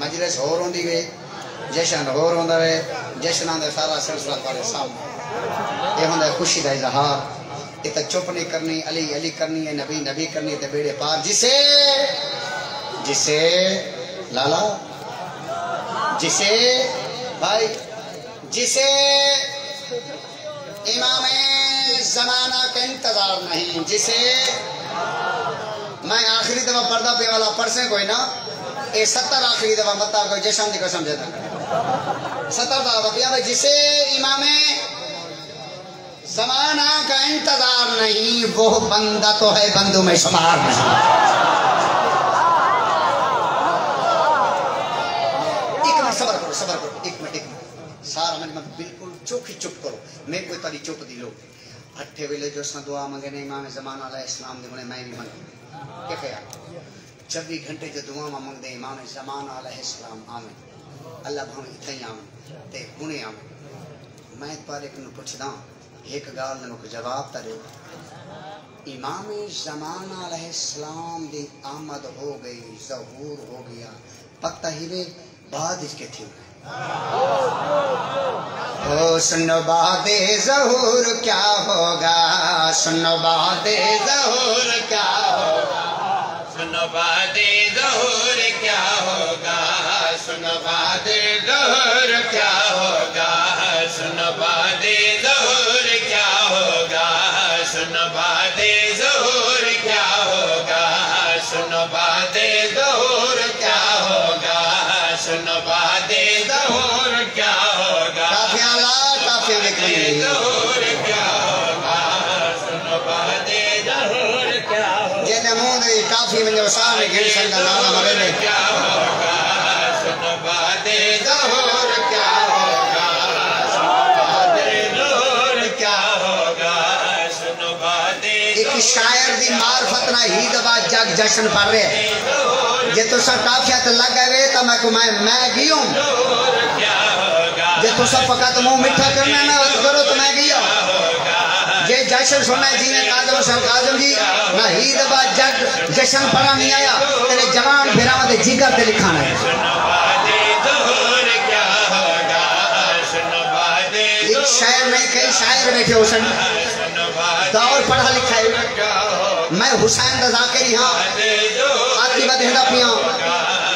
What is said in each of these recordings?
مجلس ہور ہوندی گئے جشن ہور ہوندا وے، جشناں دا سارا سلسلہ تھوڑے سامنے۔ یہ ہوندا ہے خوشی دا اظہار۔ یہ تو چپ نہیں کرنی، علی علی کرنی ہے نبی نبی کرنی ہے بیڑے پار۔ جسے جسے، لالا، جسے، بھائی، جسے، امام زمانہ کا انتظار نہیں۔ جسے، میں آخری دفعہ پردہ پہ والا پرسے کوئی نا۔ اے ستر آخری دفعہ متا کوئی جشن دی قسم دیتا ستر دفعہ پیا بھائی، جسے امام زمانہ کا انتظار نہیں، وہ بندہ تو ہے بندوں میں شمار نہیں۔ ایک منٹ، صبر کرو صبر کرو، ایک منٹ ایک منٹ۔ سارا من میں بالکل چوکھی چپ کرو۔ میں کوئی تاری چپ دی لو۔ اٹھے ویلے جو سن دعا منگے نے امام زمان علیہ السلام دے منے میں بھی منگ کیا خیال چوبی گھنٹے جو دعا منگ دے امام زمان علیہ السلام، آمین۔ اللہ بھاویں اتھے ہی آمین۔ تے ہنے آمین۔ میں پر ایک نو پوچھدا ہاں، ایک گال نے مجھے جواب ترے امام زمان علیہ السلام دی آمد ہو گئی، ظہور ہو گیا۔ پتہ ہی وے بعد اس کے تھی۔ او سنو باد ظہور کیا ہوگا؟ سنو باد ظہور کیا ہوگا؟ سنو باد ظہور کیا ہوگا؟ سنو باد ظہور کیا ہوگا؟ سنو باد ظہور کیا ہوگا؟ سنو باد ظہور کیا ہوگا؟ سنو باد ظہور کیا ہوگا؟ سنو باد ظہور کیا ہوگا؟ کافی آلہ کافی لکھنے جو سامنے گھر سنگا نانا مگے لے کیا ہوگا؟ سنو باد ظہور کیا ہوگا؟ سنو باد کیا ہوگا؟ سنو باد ایک شاعر دی معرفت نہ ہی دبا جگ جشن پر رہے جے تو سا کافیت لگ گئے تو میں کو میں میں گیوں کیا ہوگا؟ جے تو سا فقط منہ مٹھا کرنا نہ کرو تو میں گیا جے جشن سننا ہے جی نے کاظم حسین کاظم جی نہ ہی دبا جگ جشن پڑا نہیں آیا، تیرے جوان پھرا مدے جگر تے لکھانا ہے۔ ایک شاعر نہیں، کئی شاعر بیٹھے ہو دور پڑھا لکھا ہے۔ میں حسین رضا کری ہاں۔ ظہور آتی بدہدا پیاں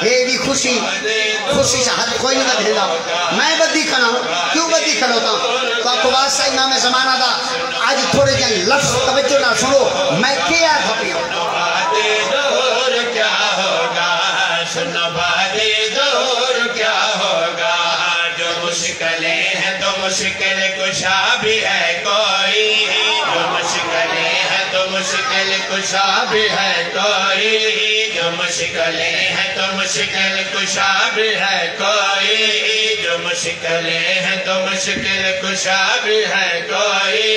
اے بھی خوشی خوشی سے کوئی نہیں بدہدا میں بدی کھنا کیوں بدی کھنا ہوتا تو آپ کو واسطہ امام زمانہ دا آج تھوڑے جن لفظ توجہ نہ سنو، میں کیا تھا پیاں باد کیا ہوگا سنو باد ظہور کیا ہوگا جو مشکلیں ہیں تو مشکل کشا بھی ہے کوئی، جو مشکلیں ہیں تو مشکل کشا بھی ہے کوئی، جو مشکلیں ہیں تو مشکل کشا بھی ہے کوئی، جو مشکلیں ہیں تو مشکل کشا بھی ہے کوئی۔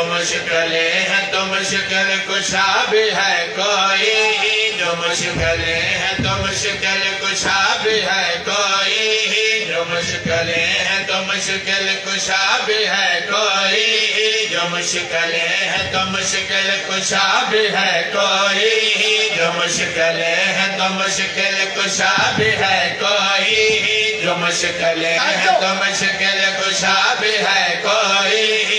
جو مشکلیں ہیں تو مشکل کشا بھی ہے کوئی جو مشکلیں ہیں تو مشکل کشا بھی ہے کوئی جو مشکلیں ہیں تو مشکل کشا بھی ہے کوئی جو مشکلیں ہیں تو مشکل کشا بھی ہے کوئی جو مشکلیں ہیں تو مشکل کشا بھی ہے کوئی جو مشکلیں ہیں تو مشکل کشا بھی ہے کوئی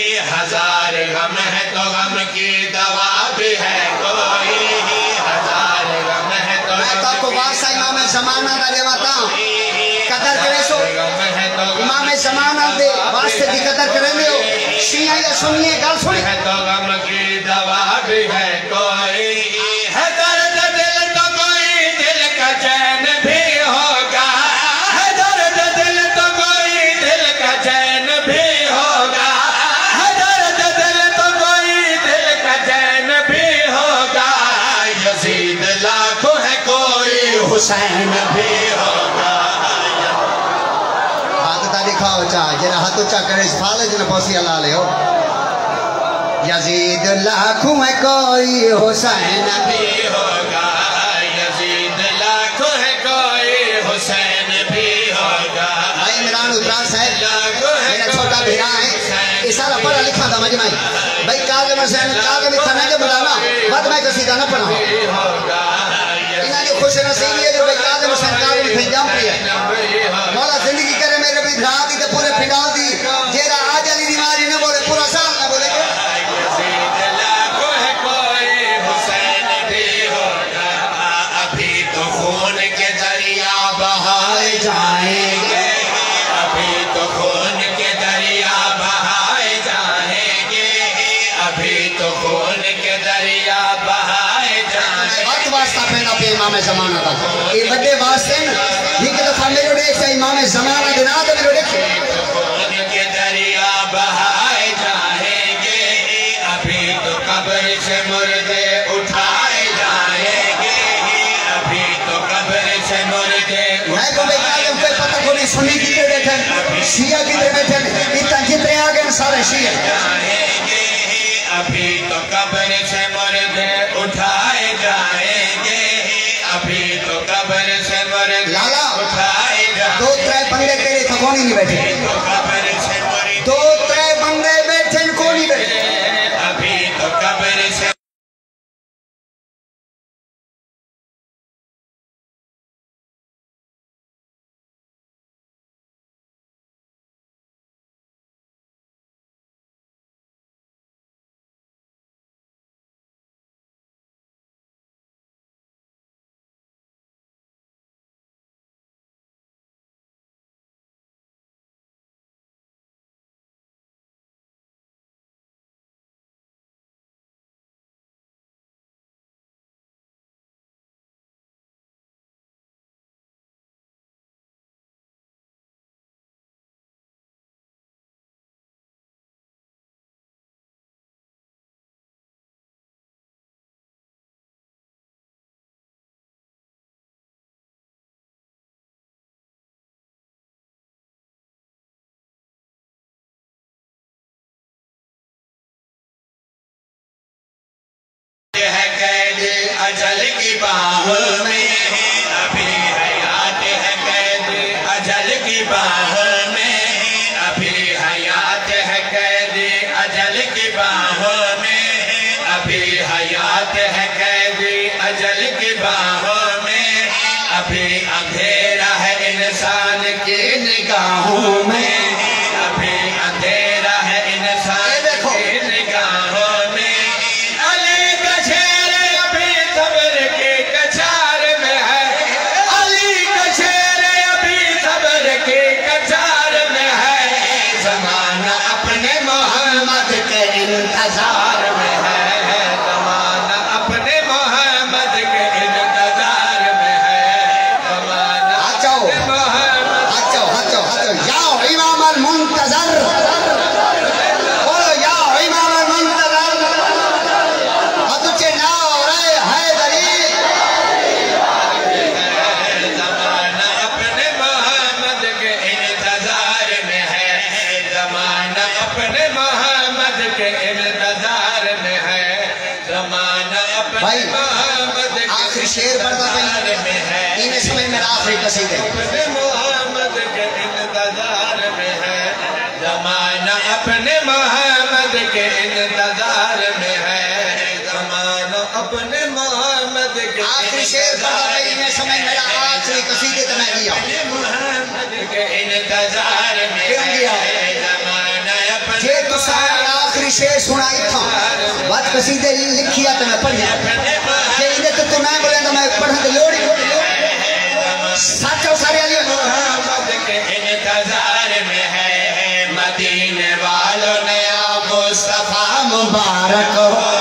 غم ہے تو غم کی دوا بھی ہے کوئی ہزار غم ہے تو میں تو آپ کو امام زمانہ دا لیواتا قدر کرے سو۔ امام زمانہ دے واسطے دی قدر لے ہو۔ شیعہ یا سنیے گل سنی۔ ہے تو غم کی دوا بھی ہے کوئی حسین بھی ہوگا ہاتھ تا دکھاؤ چاہ جنہ ہاتھ اچھا کرے اس پھالے جنہ پوسی اللہ لے ہو۔ یزید لاکھوں میں کوئی حسین بھی ہوگا یزید لاکھوں ہے کوئی حسین بھی ہوگا۔ بھائی عمران ادران صاحب میرا چھوٹا بھیرا ہے اس سارا پڑھا لکھا تھا مجمع۔ بھائی کاغذ حسین کاغذ اتنا جو بلانا بعد میں کسی کا نہ پڑھا خوش نصیب ہے جو بجاد مسلمان میں پھیجام پیا مولا زندگی کرے میرے زمانہ دا یہ بڑے واسطے ہیں ایک دفعہ میرے دیکھ سے امام زمانہ دے نا تو میرے دیکھے خون کے دریا بہائے جائیں گے ابھی تو قبر سے مردے اٹھائے جائیں گے ابھی تو قبر سے مردے میں کو بے کالم کوئی پتہ کو نہیں، سنی کتنے بیٹھے شیعہ کتنے بیٹھے اتنا جتنے آگے سارے شیعہ جائیں گے ابھی تو قبر سے مردے اٹھائے تیرے تھا کونی نہیں بیٹھے کی بھائی، آخری شیر پڑھتا بھائی ہے انہیں سمجھ میرا آخری قصیدہ ہے۔ محمد کے انتظار میں ہے زمانہ اپنے محمد کے انتظار میں ہے۔ زمانہ اپنے محمد کے آخری شیر پڑھتا بھائی انہیں سمجھ میرا آخری قصیدہ تو میں گیا محمد کے انتظار شیر سنائی تھا۔ بات قصیدے لکھیا تو میں پڑھیا کہ انہیں تو تو میں بولے تو میں پڑھا تو لوڑی۔ سچ ہو سارے علی۔ محمد کے انتظار میں ہے، مدینے والوں نے آپ مصطفیٰ مبارک ہو۔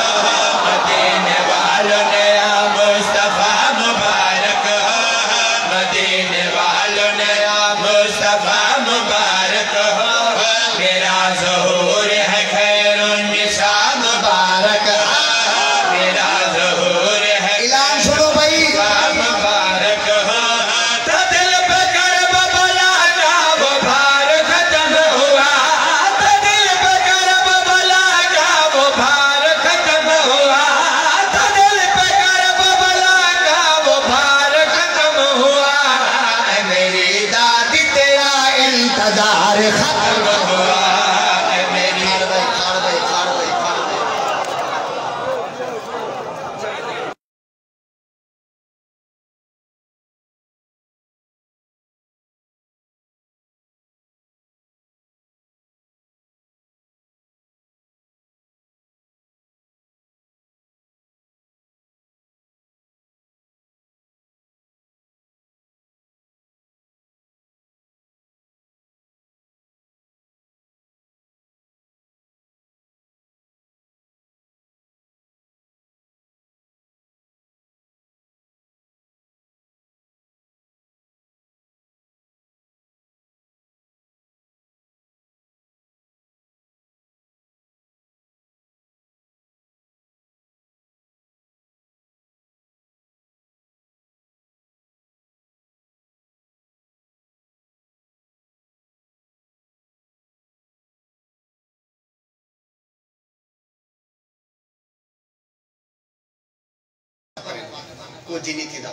کچھ جی نہیں تھی دا۔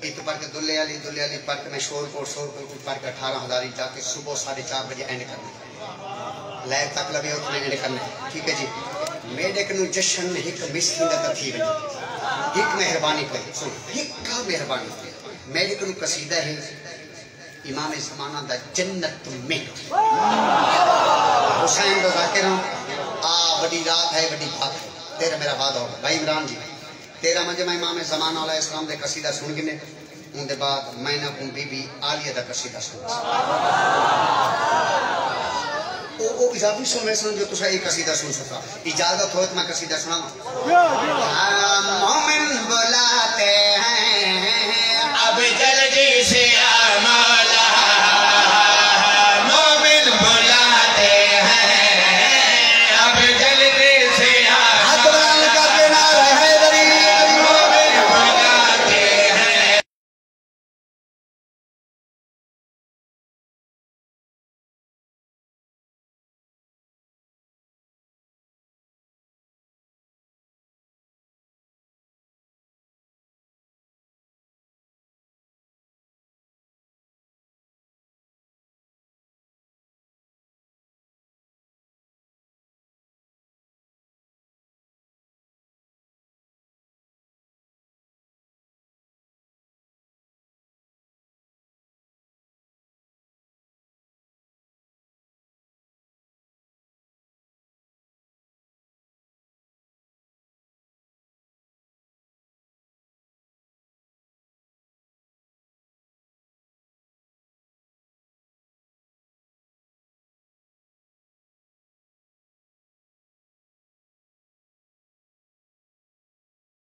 ایک پڑھ کے دلے علی دلے علی پڑھ کے میں شور کو شور کو پڑھ کے اٹھارہ ہزاری جا کے صبح ساڑھے چار بجے اینڈ کرنا۔ لائر تک لبے ہوتے میں اینڈ کرنا۔ ٹھیک ہے جی۔ میڈے کنو جشن ایک مسکی نہ تھی وجہ ایک مہربانی کوئی سن، ایک کا مہربانی کوئی میڈے کنو قصیدہ ہے۔ امام زمانہ دا جنت میں۔ حسین دا ذاکر ہوں آ، بڑی رات ہے، بڑی بات ہے۔ تیرا میرا وعدہ ہوگا۔ بھائی عمران جی۔ تیرا مجھے میں امام زمانہ علیہ السلام دے قصیدہ سن گنے ان دے بعد میں نہ کن بی بی آلیہ دا قصیدہ سن۔ او او اجازت سن میں سن جو تسا ایک قصیدہ سن سکا۔ اجازت ہو تو میں قصیدہ سنا مومن بلاتے ہیں اب جلدی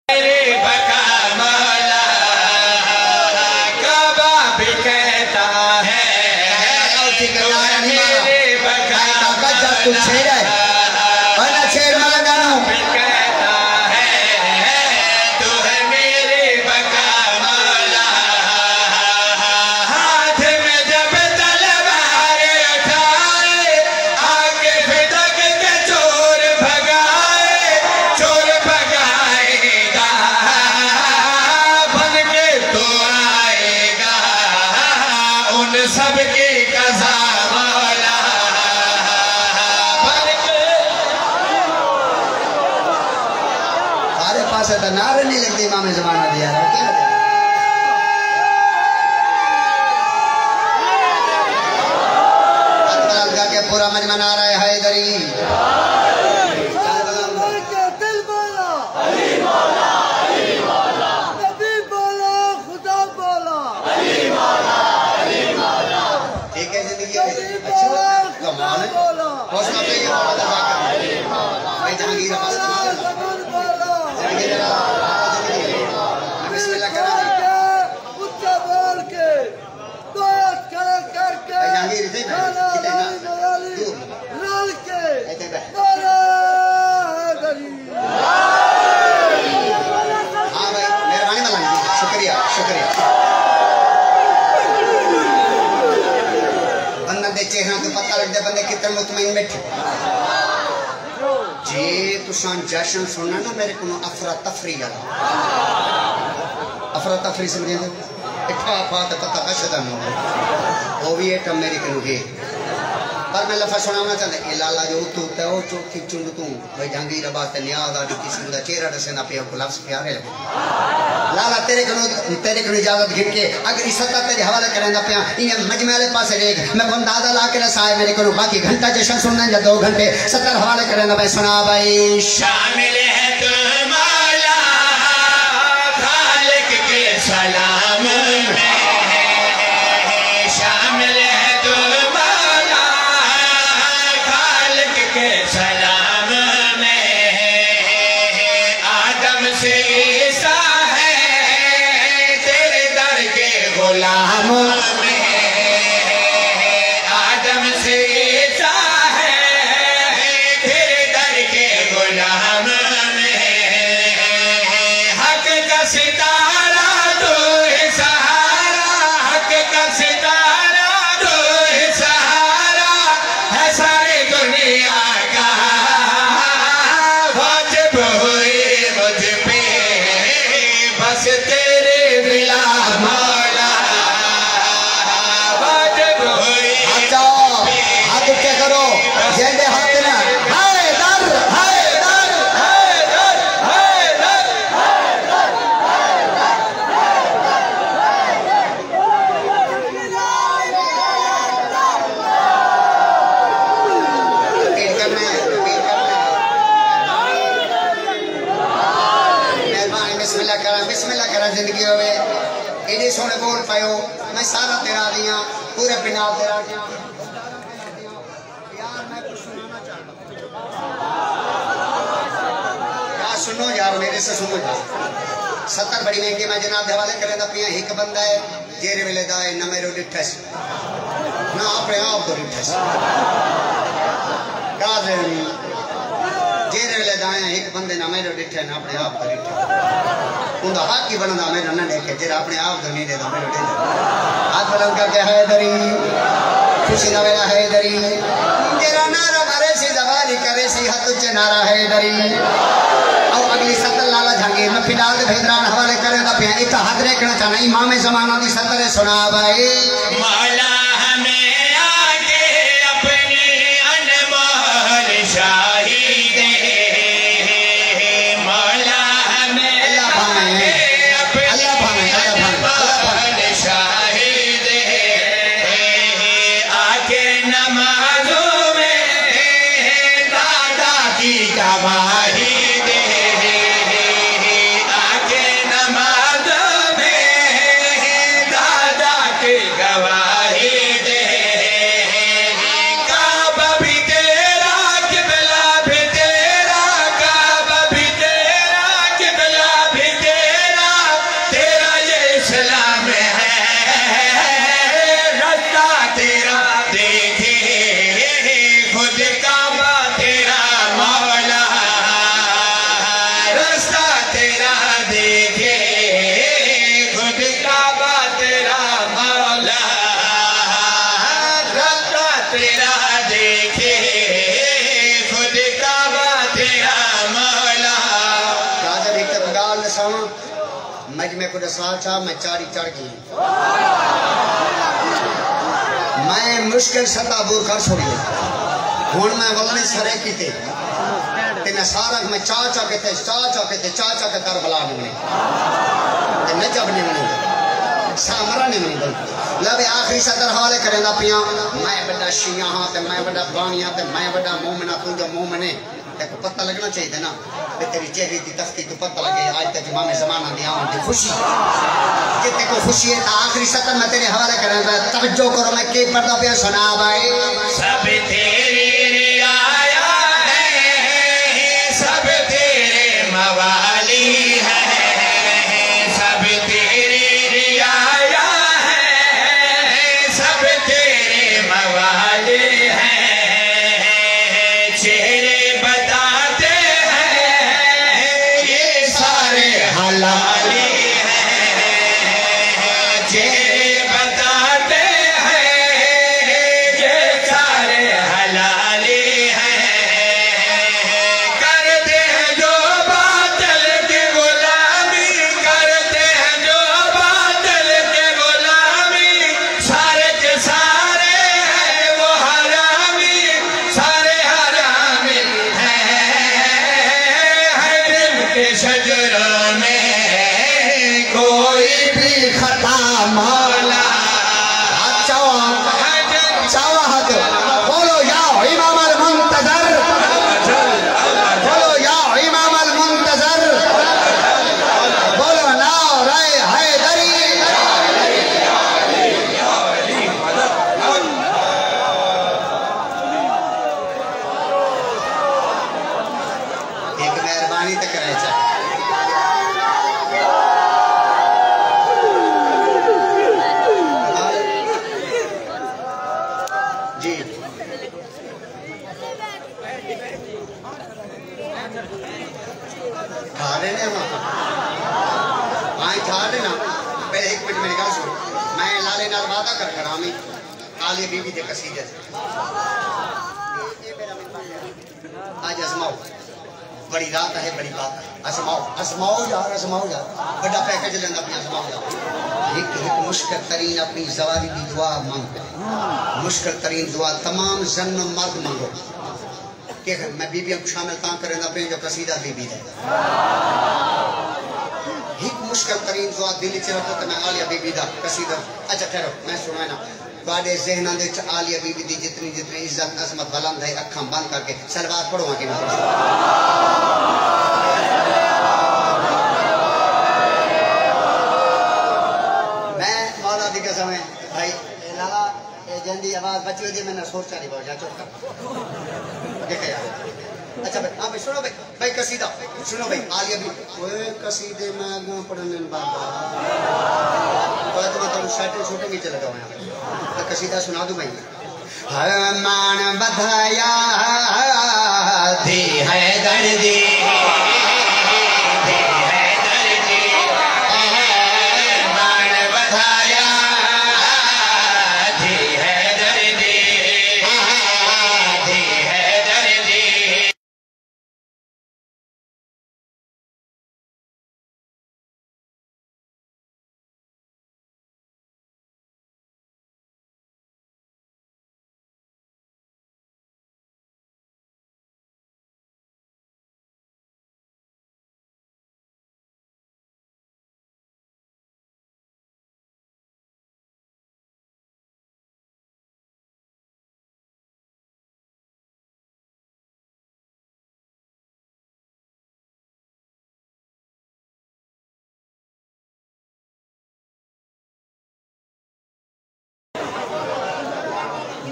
میرے تسان جیشن سننا نا میرے کو افرا تفری والا۔ افرا تفری سمجھے دے۔ اٹھا پا تے پتہ کشدا نو۔ ہو بھی ایٹم میری کنو گے پر میں لفظ سنانا چاہتا اے ہاں، لالا جو تو تے او چوکی چند تو، بھائی جنگی ربا تے نیاز آ کسی دا چہرہ دسے نہ پیا کو لفظ پیارے لگے۔ لالا تیرے کنو تیرے کنو اجازت گھن کے اگر اس سطح تیرے حوالے کریں گا پیا، انہیں مجمع والے پاسے دیکھ۔ میں کون دادا لا کے رسائے میرے کنو، باقی گھنٹہ جشن سننے یا دو گھنٹے؟ ستر حوالے کریں گا میں سنا بھائی۔ شامل کرے دا ایک بندہ ہے، جیرے ویلے دا ہے نہ میرے ڈٹھا سی نہ اپنے آپ کو ڈٹھا سی کہا دے جیرے ویلے دا ہے، ایک بندے نہ میرے ڈٹھا نہ اپنے آپ کو ڈٹھا ان دا حق ہی بندا میرے نہ دیکھے جیرا اپنے آپ کو نہیں دے دا میرے ڈٹھا ہاتھ بلند کر کے ہے دری۔ خوشی نہ ویلا ہے دری۔ جیرا نارا مرے سی زوالی کرے سی، ہاتھ اچھے نارا ہے دری۔ آؤ، اگلی ستر لالا جھانگیر میں فلال دے بھیدران حوالے کرے دا پیا۔ ایتا حد ریکھنا چاہنا، امام زمانہ دی ستر سنا بھائی۔ کو چاہ میں چاری چڑھ گئی۔ میں مشکل ستا بور کر چھوڑی۔ ہون میں ولنے سرے کی تے تے میں سارا میں چا چا کے تے چا چا کے تے چا چا کے کربلا نمنے تے نجب نمنے سامرا نمنے دل لبے آخری صدر حوالے کریں دا پیاں۔ میں بڑا شیعہ ہاں تے میں بڑا بانیاں تے میں بڑا مومنہ ہاں، تو جو مومنے تے کو پتہ لگنا چاہیے تھا نا۔ کہ تیری چہری دی تختی تو پتہ لگے آج تک امام زمانہ دی آمد دی خوشی جتے کو خوشی ہے آخری سطح میں تیرے حوالے کریں دا توجہ کرو میں کی پردہ پہ سنا بھائی سب تیری مشکل ترین دعا تمام زن و مرد مانگو۔ کہ میں بی بی کو شامل تاں کریں دا پہ جو قصیدہ بی بی ہے ایک مشکل ترین دعا دل چ رکھو تے میں عالیہ بی بی دا قصیدہ۔ اچھا ٹھہرو، میں سنائے نا تواڈے ذہناں دے وچ عالیہ بی بی دی جتنی جتنی عزت، عظمت، بلند ہے، اکھاں بند کر کے سلوات پڑھو کہ میں میں مولا دی قسم ہے بھائی اے لالا اے جندی آواز بچی ہوئی میں نے سوچا نہیں بہت جا چپ کر۔ دیکھا یار اچھا بھائی ہاں بھائی، سنو بھائی بھائی قصیدہ۔ سنو بھائی آلیہ بھی۔ اوے قصیدے میں آگا پڑھنے بابا۔ بہت میں تو شاٹنگ شوٹنگ ہی چلے گا ہوں تو قصیدہ سنا دوں بھائی۔ ہر مان بدھایا دی ہے دردی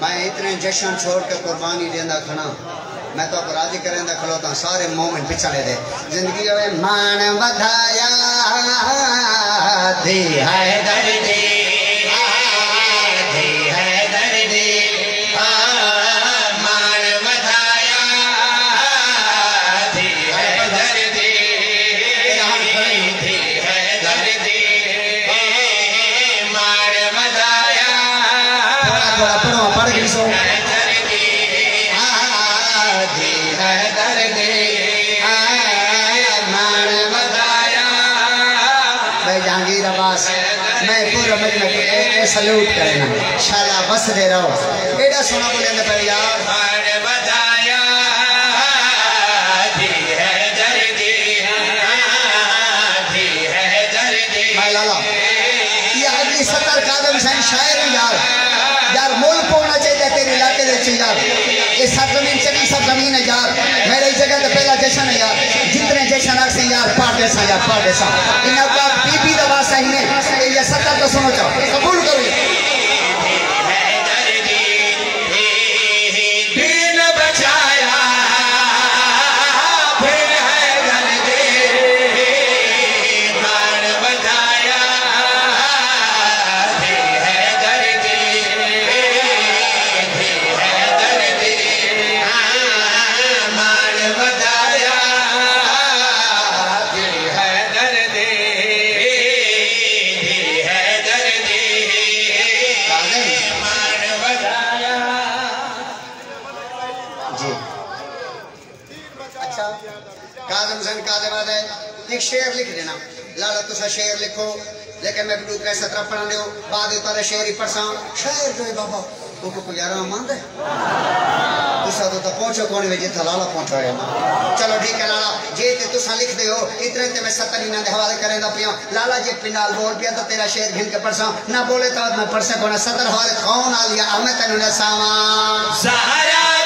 میں اتنے جشن چھوڑ کے قربانی دینا کھنا میں تو راضی کریں دا کھلوتا سارے مومن پچھلے دے۔ زندگی ہوئے، مان بدھایا دی ہے دردی سلوٹ کرنا شالا بس دے رہو۔ ایڈا سونا بولے علاقے چاہیے یار یہ سرزمین چلی سرزمین ہے یار۔ میرے اس جگہ تو پہلا جشن ہے یار۔ جتنے جشن آگ سے یار، پار دیسا یار، پار دیسا انہوں کا بی بی دوا صحیح نے یہ ستر تو سنو چاہو۔ قبول کرو۔ شعر لکھ دینا۔ لالا تسا شعر لکھو۔ لیکن میں بلو کیسے طرح پڑھا دیو بعد تارے شعر ہی پڑھساں۔ شعر جو ہے بابا، وہ کو کوئی آرام ماند ہے۔ تسا تو تا پہنچو کون وے جتھا لالا پہنچا ہے۔ نا چلو ٹھیک ہے لالا جے تے تسا لکھ دے ہو، اتنے تے میں ستر ہی دے حوالے کریں دا پیا لالا جے پنڈال بول پیا تو تیرا شعر گھن کے پڑھساں۔ نہ بولے تو میں پڑھ سکوں نہ ستر حوالے، کون آ لیا ہمیں تینوں نے سامان سہارا